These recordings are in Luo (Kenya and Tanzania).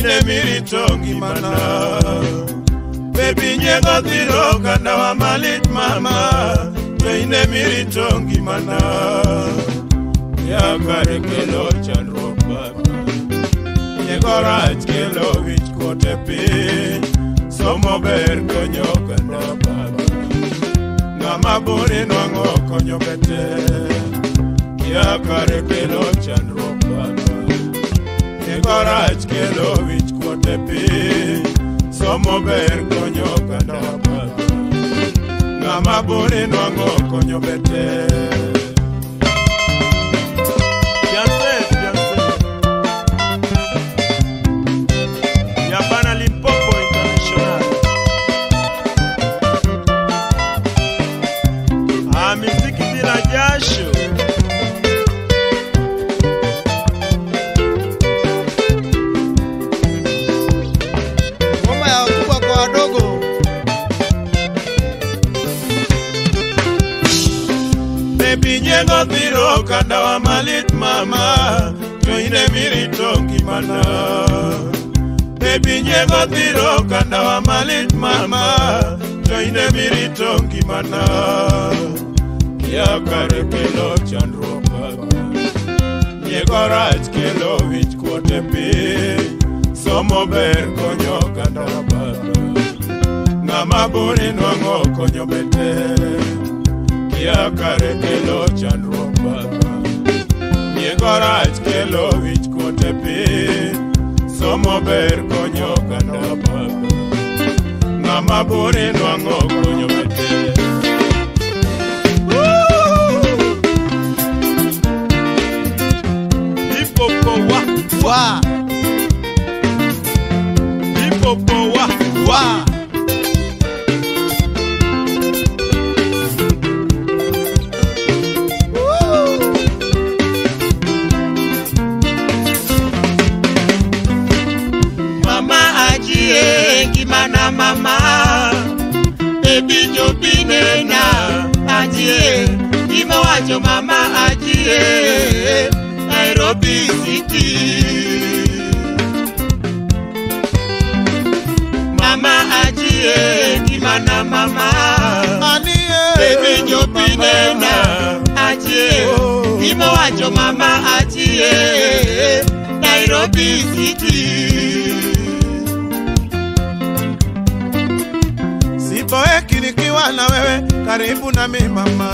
ine miritongi mana Baby nyego diroga na wa malit mama Ya ine miritongi mana Ya kare kelo chanro baba Nyego raj kelo vich kote pi Somo ber konyo kanda baba Nama buri nwango konyo bete Ya kare kelo chanro baba courage kendo wich kuot e piny somo ber konyo kanda ng'ama bore nwang'o konyo beter irito ngimana e pinyego dhiro kandawa malit mama to inde mirito ngimana yakare kelo chandruok mama nyego rach kelo wich kuote piny somo ber konyo kandawa baba ng'ama buri nwang'o konyo bete yakare kelo chandruok mama nyego rach kelo wich kuote e piny somo ber konyo oganda ng'ama bore nwang'o konyo matin Wow. tena, ajie imewacho mama, ajie Nairobi City. Mama ajie kimana mama, anie baby nyopi nena, ajie oh. imewacho mama, ajie Nairobi City. na wewe karibu mi mama,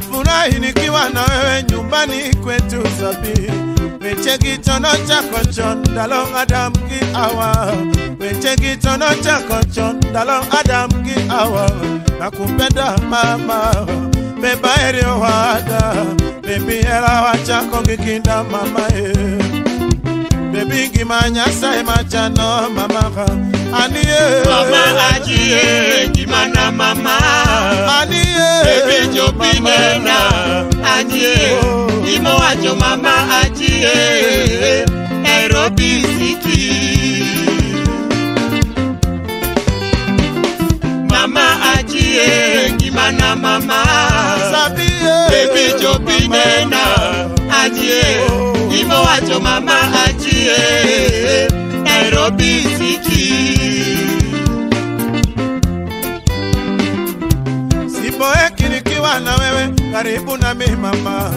furahi nikiwa na wewe nyumbani kwetu sabi Weche kitono chako chon dalong Adam ki awa, weche kitono chako chon dalong Adam ki awa, nakupenda mama beba eri wada, bebi era wachako kikinda mama eh bebingi manyasa emachano mamaka anie mama ajie kimana mama mama ajie oh. nairobi siki mama ajie kimana mama sabie ebejopingena ajie oh. Hivyo wacho mama achie Nairobi siki Siboeki nikiwa na wewe karibu na mimi mama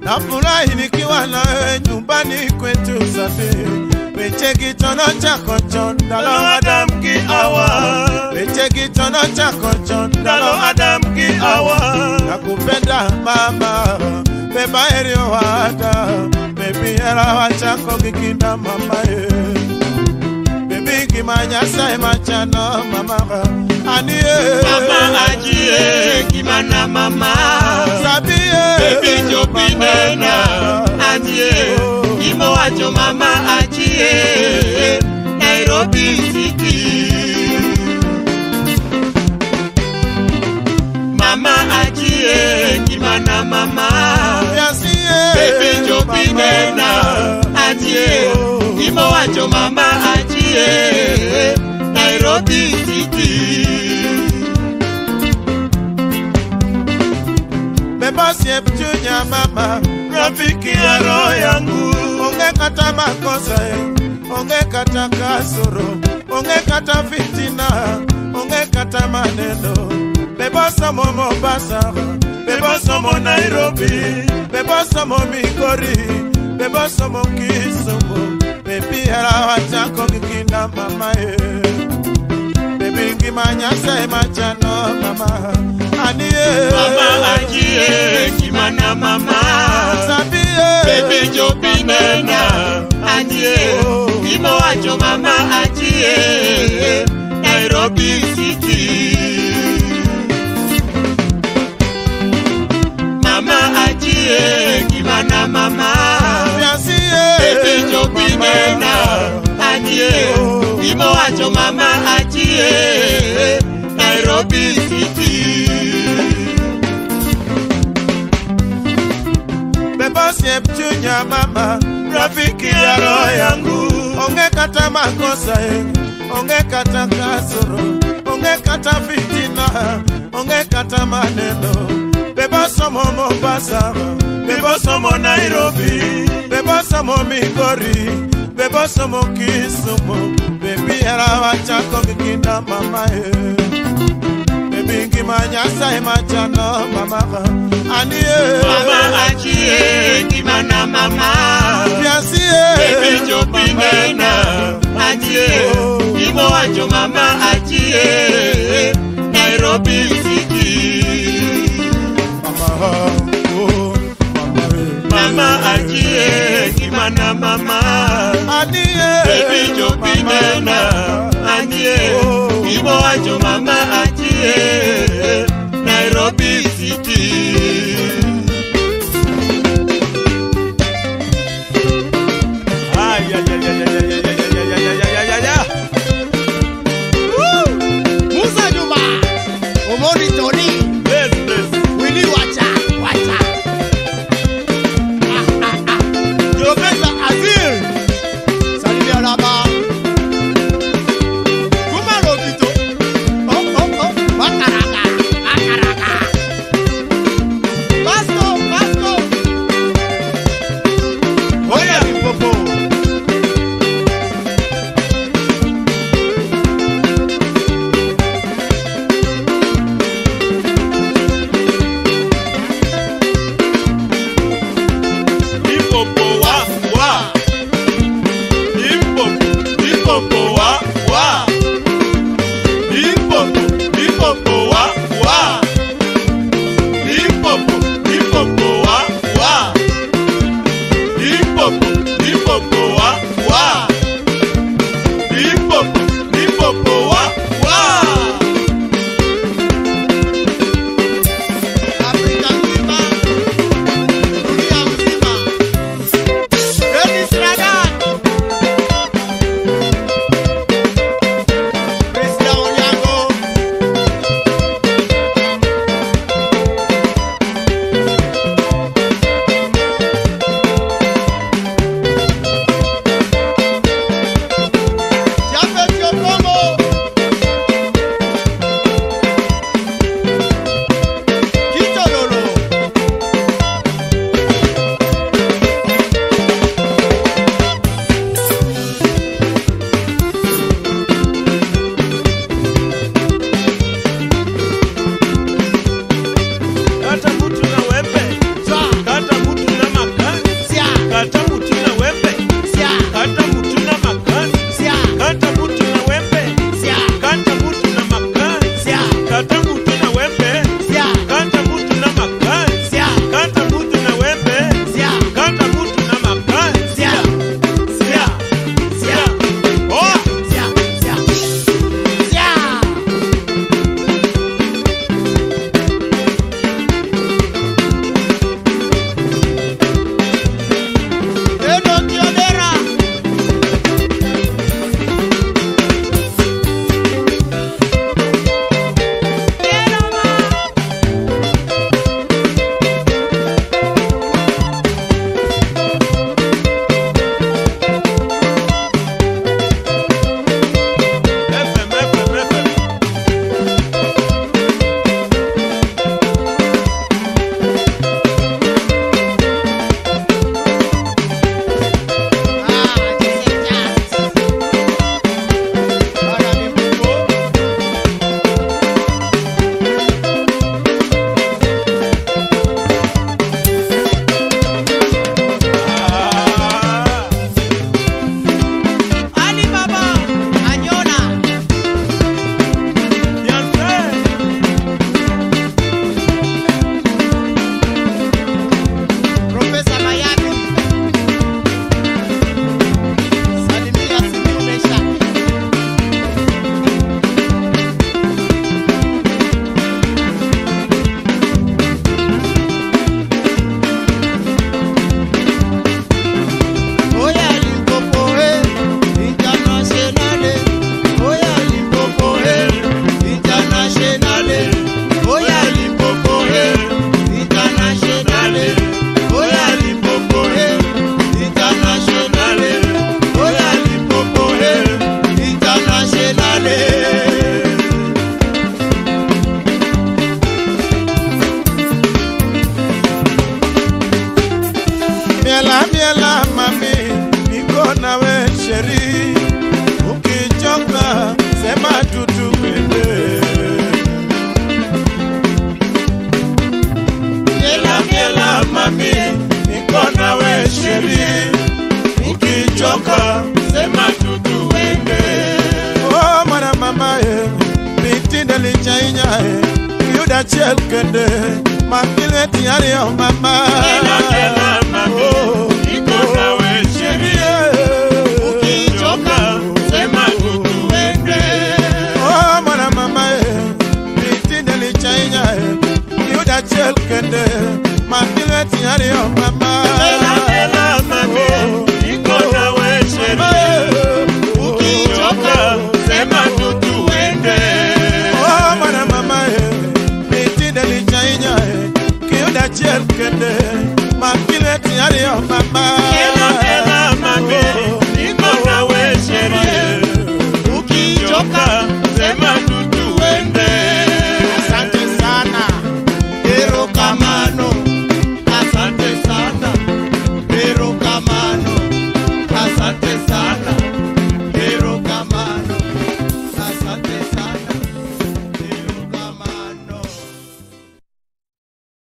Nafurahi nikiwa na wewe nyumbani kwetu safiri Leche cha chako dalo Adam ki awa Weche Leche cha chako dalo Adam ki awa Nakupenda mama Beba erio hata yela wachako gi kinda mamae bebi gima nyasaye machano mama ani anie mama aji ajie gimana mama sabi sabie ani jopindena ajie wacho mama aji ajie nairobi city mama aji ajie gimana mama yes, Bebe njopi nena Ajie Imo wacho mama ajie Nairobi city Bebo siep chunya mama Rafiki ya roo yangu Onge kata makosa ye Onge kata kasoro Onge kata fitina Onge kata maneno Bebo somo mbasa Bebo somo mbasa Beba somo Nairobi Beba somo Mikori Beba somo Kisumu Bebi hera wachako kikinda mama ye Bebi kimanya say machano mama Aniye Mama anjiye kimana mama Sabiye Bebi jopi nena Aniye Kimo wacho mama anjiye Nairobi city bengi bana mama epinyo kwimena ajie imowacho mama ajie nairobi city bebosiep chunya mama rafiki yaro yangu onge kata makosae onge kata kasoro onge kata fitina onge kata maneno bebosomo mombasa bebosomo nairobi bebosomo migori bebosomo kisumu bebiyara wachako gikinda mamae bebingima nyasaye machano mamaka aniejopingaena imowacho mama achie oh. nairobi isiki oh, mama adie kimana mama adie baby jopinena adie ibo ajo mama adie kede mapile tiari o mama. Oh. oh, oh eh, chel kende